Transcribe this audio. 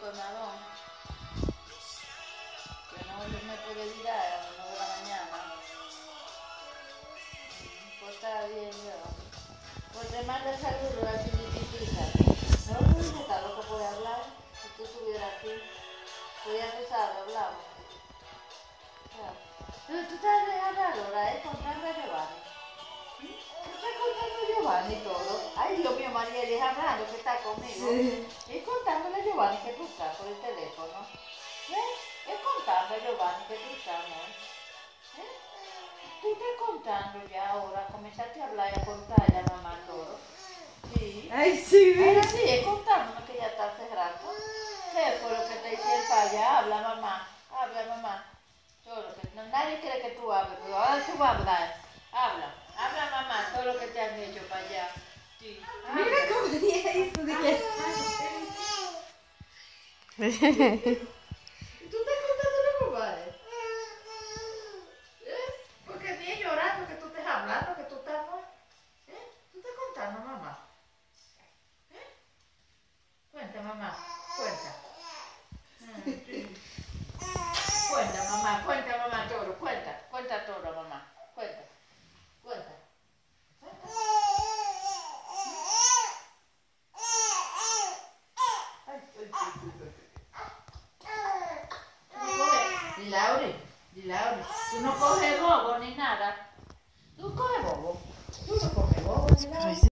con Madón. Que no me puede virar a las 9 de la mañana. Pues está bien yo. Pues te manda saludos a chiquitita. No, no está loco por hablar. Si tú estuvieras aquí, pues ya tú sabes, hablamos. Ya. Pero tú estás regalando. Es contando a Giovanni. ¿Tú estás contando a Giovanni todo? Es hablando que está conmigo. Sí. Es contándole a Giovanni que tú estás por el teléfono. ¿Eh? Es contando a Giovanni que tú estás, amor. ¿Eh? Tú estás contando ya ahora, comenzaste a hablar y a contar a mamá todo. Sí. Ay, sí, Ahora sí, es contándome que ya está cerrando. ¿Qué fue lo que te hicieron para allá? Habla mamá, habla mamá. Todo lo que, no, nadie quiere que tú hables, pero ahora tú vas a hablar. ¿Tú estás contándole mamá? ¿Eh? Porque ni llorando que tú estés hablando, que tú estás. ¿Eh? ¿Tú estás contando mamá? ¿Eh? Cuenta mamá, cuenta. Ah. Cuenta mamá, cuenta mamá todo, cuenta, cuenta todo mamá, cuenta, cuenta. cuenta. Ay, ay, ay, ay. Tú coges- Di Lauri, tú no coges bobo ni nada. Tú coges bobo. Tú no coges bobo ni nada.